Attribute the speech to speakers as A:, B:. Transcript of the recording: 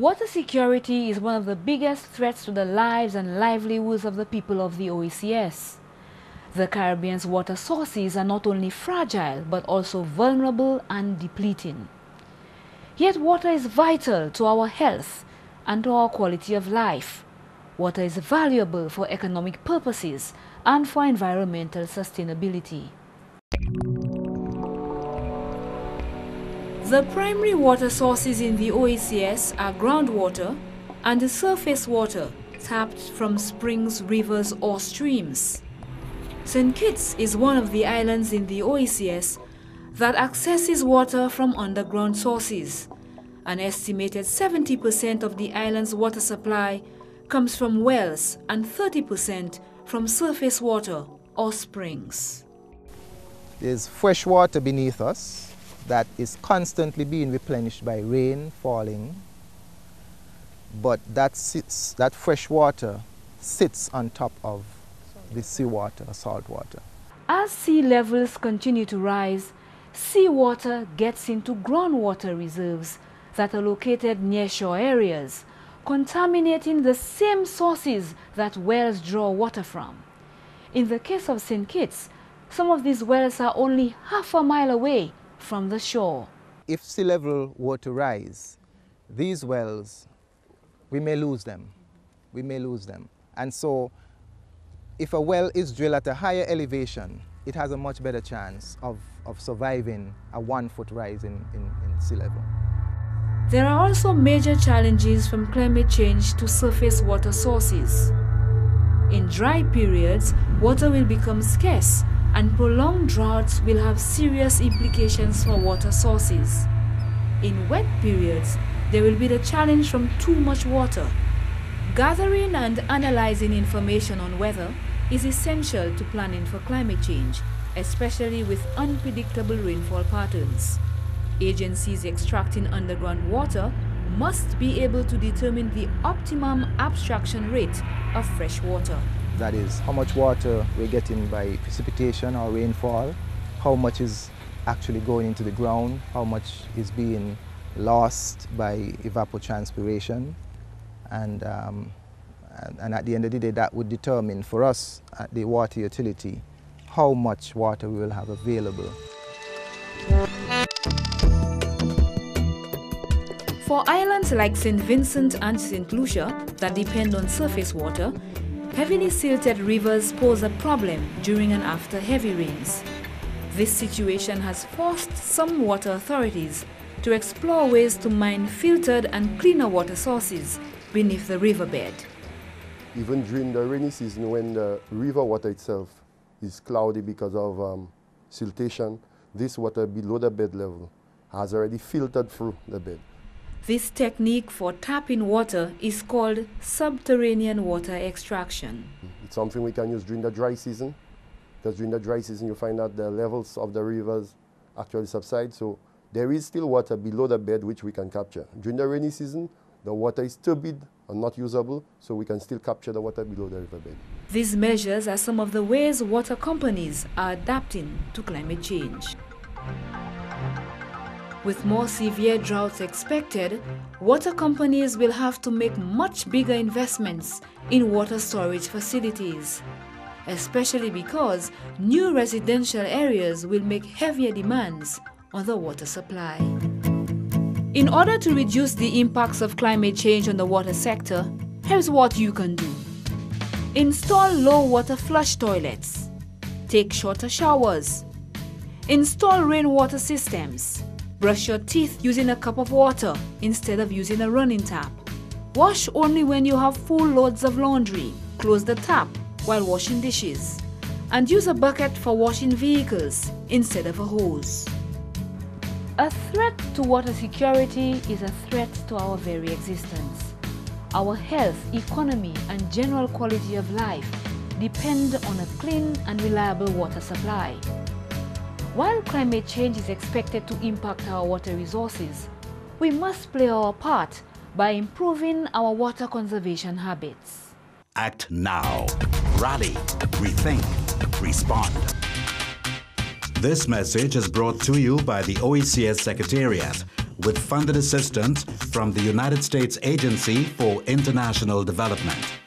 A: Water security is one of the biggest threats to the lives and livelihoods of the people of the OECS. The Caribbean's water sources are not only fragile but also vulnerable and depleting. Yet water is vital to our health and to our quality of life. Water is valuable for economic purposes and for environmental sustainability. The primary water sources in the OECS are groundwater and surface water tapped from springs, rivers or streams. St. Kitts is one of the islands in the OECS that accesses water from underground sources. An estimated 70% of the island's water supply comes from wells and 30% from surface water or springs.
B: There's fresh water beneath us that is constantly being replenished by rain falling, but that, sits, that fresh water sits on top of the seawater, salt water.
A: As sea levels continue to rise, seawater gets into groundwater reserves that are located near shore areas, contaminating the same sources that wells draw water from. In the case of St. Kitts, some of these wells are only half a mile away from the shore.
B: If sea level were to rise, these wells, we may lose them. We may lose them. And so if a well is drilled at a higher elevation, it has a much better chance of, of surviving a one foot rise in, in, in sea level.
A: There are also major challenges from climate change to surface water sources. In dry periods, water will become scarce and prolonged droughts will have serious implications for water sources. In wet periods, there will be the challenge from too much water. Gathering and analyzing information on weather is essential to planning for climate change, especially with unpredictable rainfall patterns. Agencies extracting underground water must be able to determine the optimum abstraction rate of fresh water.
B: That is how much water we're getting by precipitation or rainfall, how much is actually going into the ground, how much is being lost by evapotranspiration. And, um, and, and, at the end of the day, that would determine for us at the water utility how much water we will have available.
A: For islands like St. Vincent and St. Lucia that depend on surface water, Heavily silted rivers pose a problem during and after heavy rains. This situation has forced some water authorities to explore ways to mine filtered and cleaner water sources beneath the riverbed.
C: Even during the rainy season when the river water itself is cloudy because of um, siltation, this water below the bed level has already filtered through the bed.
A: This technique for tapping water is called subterranean water extraction.
C: It's something we can use during the dry season because during the dry season you find that the levels of the rivers actually subside so there is still water below the bed which we can capture. During the rainy season the water is turbid and not usable so we can still capture the water below the riverbed.
A: These measures are some of the ways water companies are adapting to climate change. With more severe droughts expected, water companies will have to make much bigger investments in water storage facilities, especially because new residential areas will make heavier demands on the water supply. In order to reduce the impacts of climate change on the water sector, here's what you can do. Install low water flush toilets. Take shorter showers. Install rainwater systems. Brush your teeth using a cup of water instead of using a running tap. Wash only when you have full loads of laundry. Close the tap while washing dishes. And use a bucket for washing vehicles instead of a hose. A threat to water security is a threat to our very existence. Our health, economy, and general quality of life depend on a clean and reliable water supply. While climate change is expected to impact our water resources, we must play our part by improving our water conservation habits.
D: Act now. Rally. Rethink. Respond. This message is brought to you by the OECS Secretariat with funded assistance from the United States Agency for International Development.